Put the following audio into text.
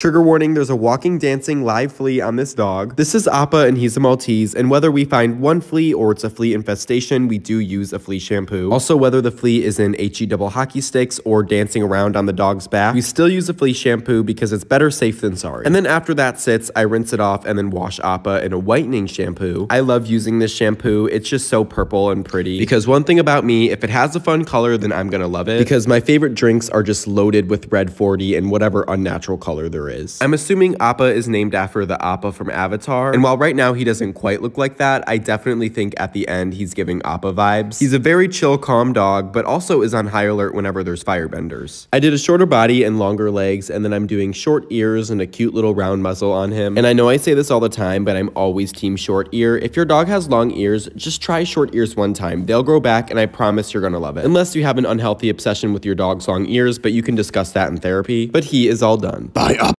Trigger warning, there's a walking, dancing live flea on this dog. This is Appa and he's a Maltese, and whether we find one flea or it's a flea infestation, we do use a flea shampoo. Also, whether the flea is in HE double hockey sticks or dancing around on the dog's back, we still use a flea shampoo because it's better safe than sorry. And then after that sits, I rinse it off and then wash Appa in a whitening shampoo. I love using this shampoo. It's just so purple and pretty. Because one thing about me, if it has a fun color, then I'm gonna love it. Because my favorite drinks are just loaded with red 40 and whatever unnatural color there. I'm assuming Appa is named after the Appa from Avatar, and while right now he doesn't quite look like that, I definitely think at the end he's giving Appa vibes. He's a very chill, calm dog, but also is on high alert whenever there's firebenders. I did a shorter body and longer legs, and then I'm doing short ears and a cute little round muzzle on him. And I know I say this all the time, but I'm always team short ear. If your dog has long ears, just try short ears one time. They'll grow back, and I promise you're gonna love it. Unless you have an unhealthy obsession with your dog's long ears, but you can discuss that in therapy. But he is all done. Bye Appa.